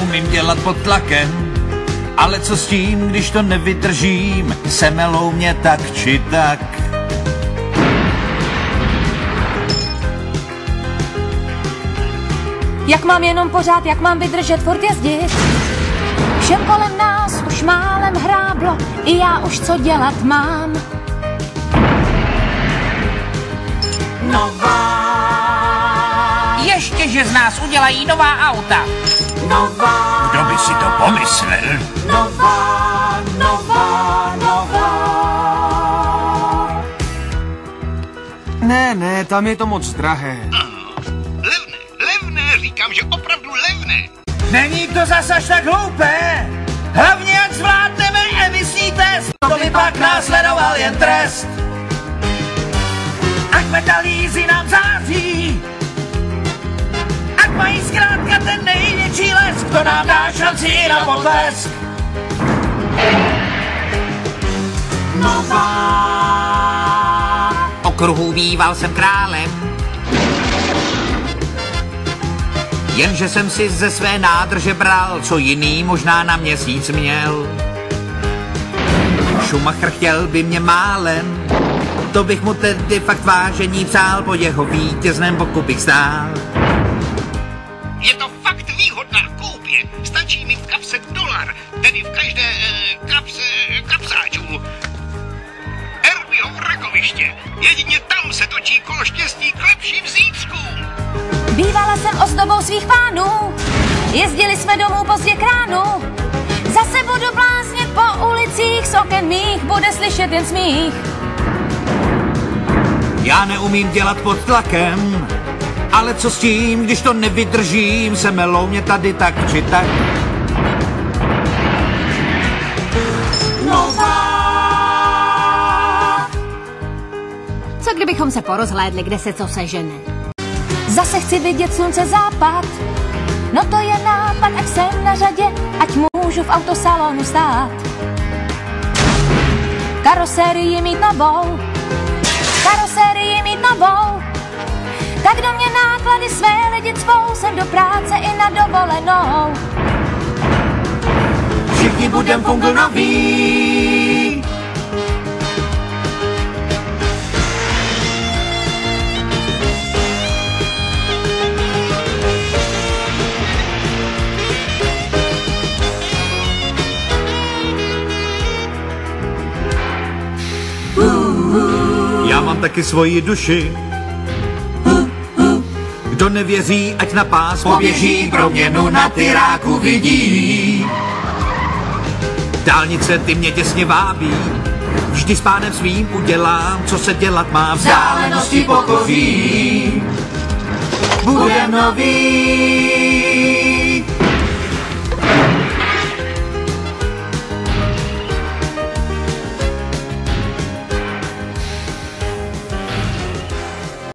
neumím dělat pod tlakem, ale co s tím, když to nevydržím, semelou mě tak či tak. Jak mám jenom pořád, jak mám vydržet, furt jezdit? Všem kolem nás už málem hráblo, i já už co dělat mám. Nová, Ještě, že z nás udělají nová auta. Nová, Kdo by si to pomyslel? nová, nová, nová. Ne, ne, tam je to moc drahé. Levné, levné, říkám, že opravdu levné. Není to zas až tak hloupé. Hlavně, ať zvládneme emisní test, to by pak následoval jen trest. Ať metalízy nám září, mají zkrátka ten největší les, kdo nám dá šanci na potlesk. Okruhů býval jsem králem. Jenže jsem si ze své nádrže bral, co jiný možná na měsíc měl. Schumacher chtěl by mě málem, to bych mu tedy fakt vážení přál, po jeho vítězném boku bych stál. Je to fakt výhodná koupě. Stačí mi v kapse dolar, tedy v každé eh, kapse kapsáčů. Erbyho rakoviště. Jedině tam se točí kolo štěstí k lepším zítřkům. Bývala jsem ozdobou svých pánů, jezdili jsme domů pozdě k ránu. Zase budu bláznět po ulicích, z oken mých bude slyšet jen smích. Já neumím dělat pod tlakem, ale co s tím, když to nevydržím, se melou mě tady tak či tak. Co kdybychom se porozhlédli, kde se co sežene? Zase chci vidět slunce západ, no to je nápad, ať jsem na řadě, ať můžu v autosalonu stát. Karosérii mít novou, lidi cvou, jsem do práce i na dovolenou. Všichni budem fungonoví. Já mám taky svoji duši. Kdo nevěří, ať na pás poběží, proměnu na tyráku vidí. Dálnice ty mě těsně vábí, vždy s pánem svým udělám, co se dělat má, vzdálenosti pokoří. Bude nový